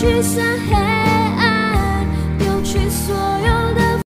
驱散黑暗丢弃所有的